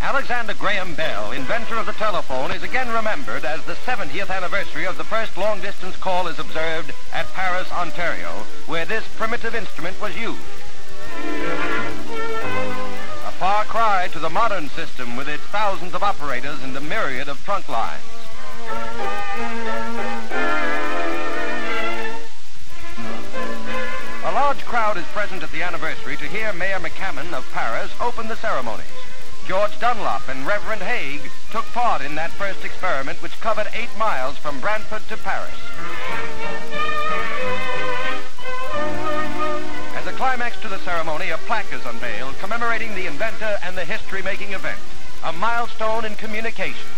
Alexander Graham Bell, inventor of the telephone, is again remembered as the 70th anniversary of the first long-distance call is observed at Paris, Ontario, where this primitive instrument was used. A far cry to the modern system with its thousands of operators and a myriad of trunk lines. Large crowd is present at the anniversary to hear Mayor McCammon of Paris open the ceremonies. George Dunlop and Reverend Hayes took part in that first experiment which covered eight miles from Brantford to Paris. As a climax to the ceremony, a plaque is unveiled commemorating the inventor and the history-making event, a milestone in communication.